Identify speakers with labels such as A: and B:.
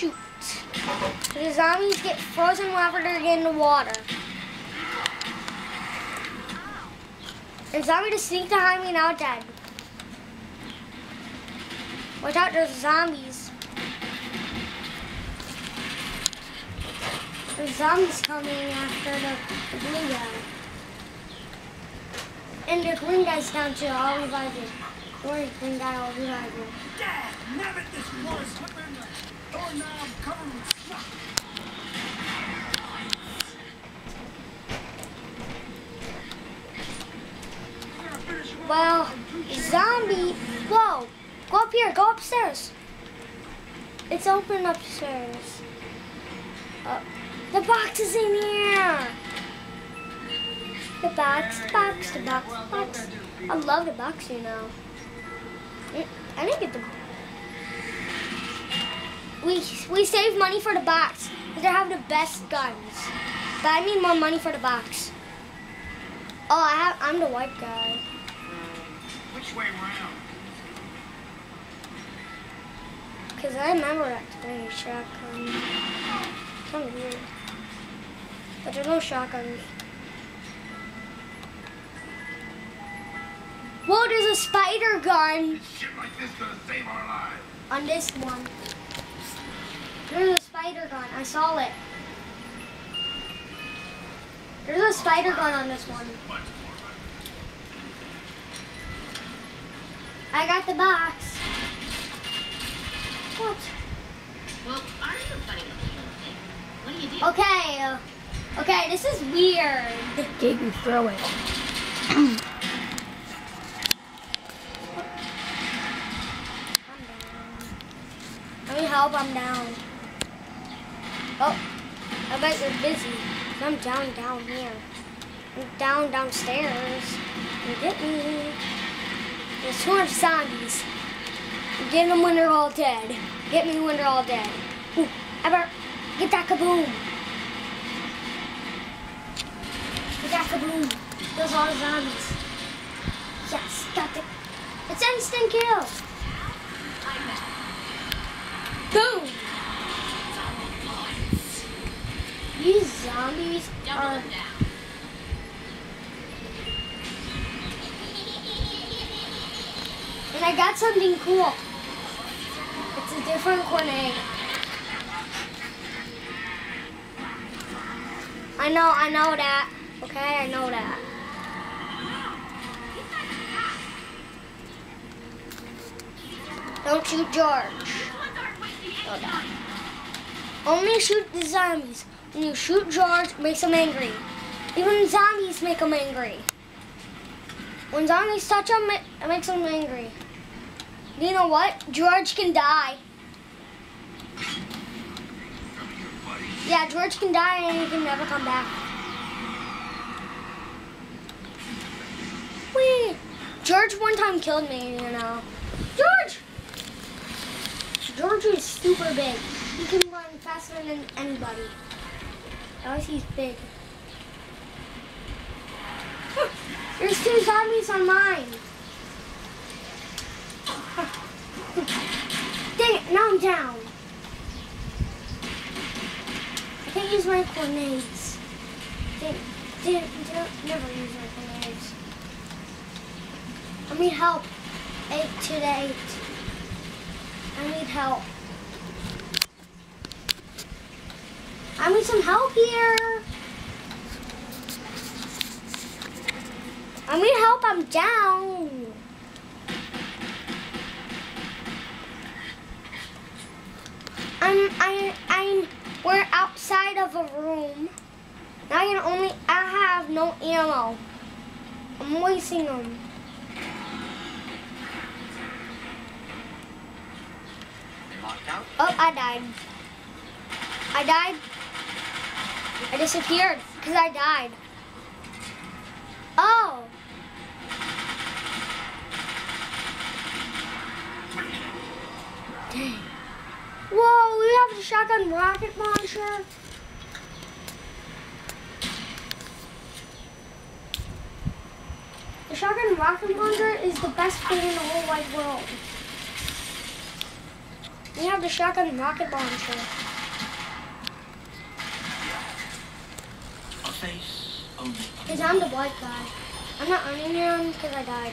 A: shoot. The zombies get frozen whenever they get in the water. There's zombie to sneak behind me now dead. Watch out, there's zombies. There's zombies coming after the, the green guy. And the green guy's down too. I'll revive you. Don't worry, green guy, I'll revive you.
B: Dad, never this water
A: Well, zombie. Whoa, go up here. Go upstairs. It's open upstairs. Uh, the box is in here. The box, the box, the box, the box. I love the box, you know. Mm, I didn't get the. We we save money for the box they have the best guns. But I need more money for the box. Oh, I have. I'm the white guy.
B: Which way round?
A: Because I remember that today, shotgun. Sounds weird. But there's no shotguns. Whoa, there's a spider gun
C: Shit like this gonna save our lives.
A: on this one. There's a spider gun. I saw it. There's a spider gun on this one.
C: Much more money.
A: I got the box. What?
D: Well, are you a funny looking little thing? What do you do?
A: Okay. uh, Okay, this is weird.
E: Gabe, throw it.
A: I'm down. I need help, I'm down. Oh, I bet you're busy. I'm down, down here. I'm down, downstairs. You get me. There's two more zombies. Get them when they're all dead. Get me when they're all dead. Ooh, better get that kaboom. Get that kaboom. Those are zombies. Yes, got the. It's instant kill. Boom! These zombies are. And I got something cool. It's a different grenade. I know, I know that. Okay, I know that. Don't shoot George. Only shoot the zombies. When you shoot George, makes him angry. Even zombies make him angry. When zombies touch him, it makes him angry. You know what? George can die. Yeah, George can die and he can never come back. Wee! George one time killed me, you know. George! George is super big. He can run faster than anybody. Guys, he's big. There's two zombies on mine. Dang it, now I'm down. I can't use my grenades. Never use my grenades. I need help. Eight to the eight. I need help. I need some help here. I need help. I'm down. I'm I I'm we're outside of a room. Now I can only I have no ammo. I'm wasting them. Oh, I died. I died. I disappeared because I died. Oh. Dang. Whoa, we have the shotgun rocket launcher. The shotgun rocket launcher is the best thing in the whole wide world. We have the shotgun rocket launcher. Because I'm the white guy. I'm not around because I died.